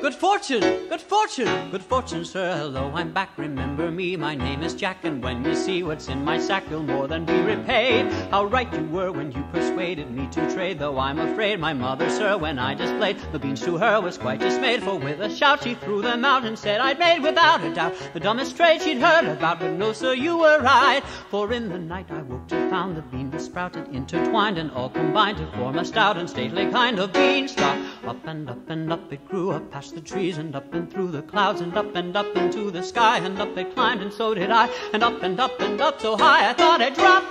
Good fortune, good fortune, good fortune, sir. Hello, I'm back. Remember me, my name is Jack. And when you see what's in my sack, you'll more than be repaid. How right you were when you persuaded me to trade. Though I'm afraid my mother, sir, when I displayed the beans to her, was quite dismayed. For with a shout she threw them out and said I'd made without a doubt the dumbest trade she'd heard about. But no, sir, you were right. For in the night I woke to found the bean was sprouted, intertwined, and all combined to form a stout and stately kind of beanstalk. Up and up and up it grew up past the trees and up and through the clouds and up and up into the sky and up it climbed and so did I and up and up and up so high I thought I'd drop,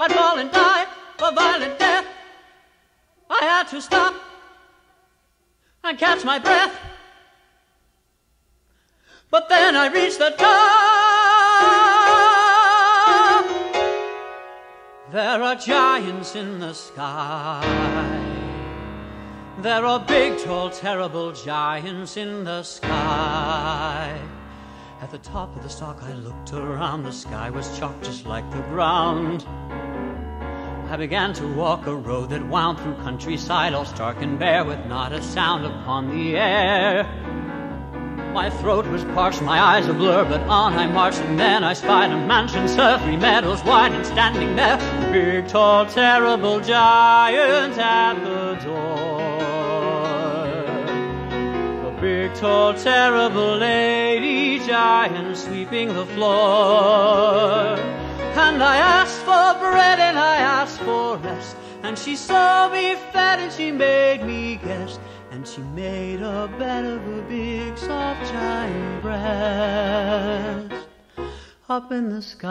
I'd fall and die a violent death. I had to stop and catch my breath. But then I reached the top. There are giants in the sky. There are big, tall, terrible giants in the sky. At the top of the stalk, I looked around. The sky was chalk just like the ground. I began to walk a road that wound through countryside, all stark and bare, with not a sound upon the air. My throat was parched, my eyes a blur, but on I marched, and then I spied a mansion, sir, three meadows wide, and standing there, big, tall, terrible giant at the door big, tall, terrible lady giant sweeping the floor. And I asked for bread and I asked for rest. And she saw me fat and she made me guess. And she made a bed of a big, soft giant breast up in the sky.